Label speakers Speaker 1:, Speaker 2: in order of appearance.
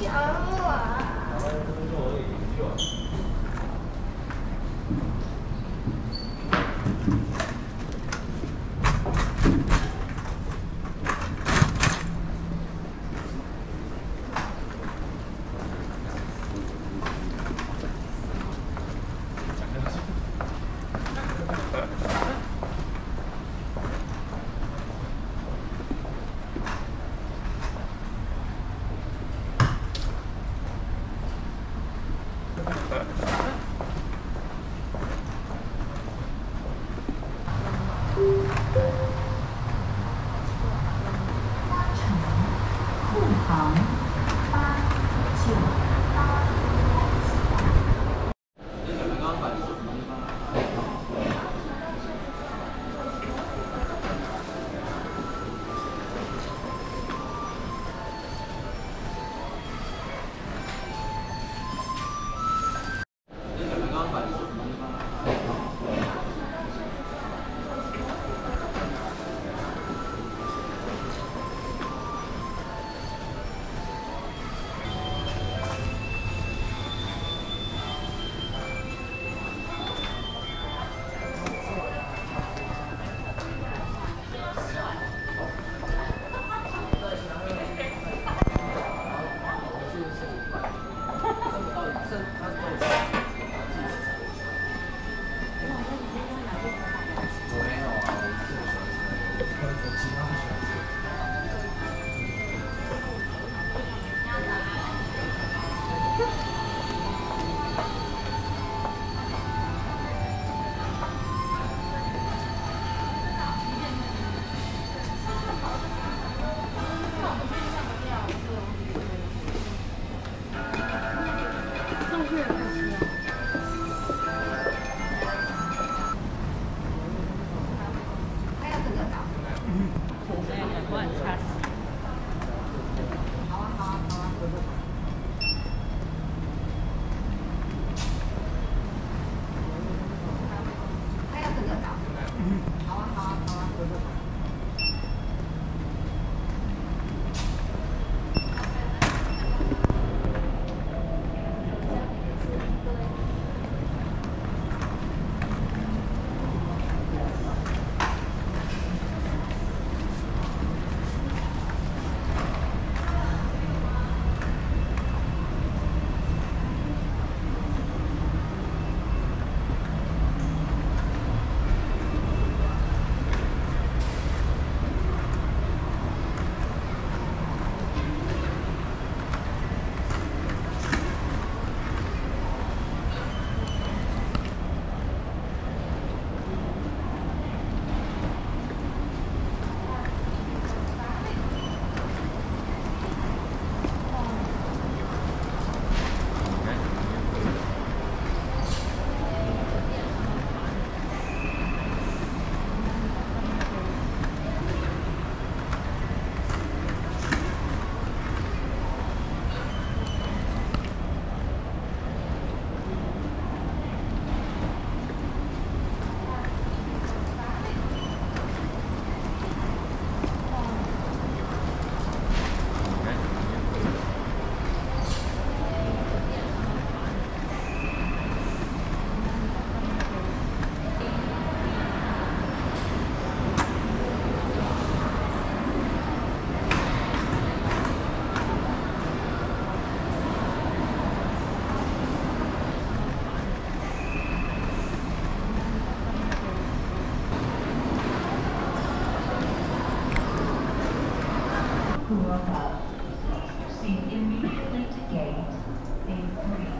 Speaker 1: 想我啊。Proceed immediately to gate A3.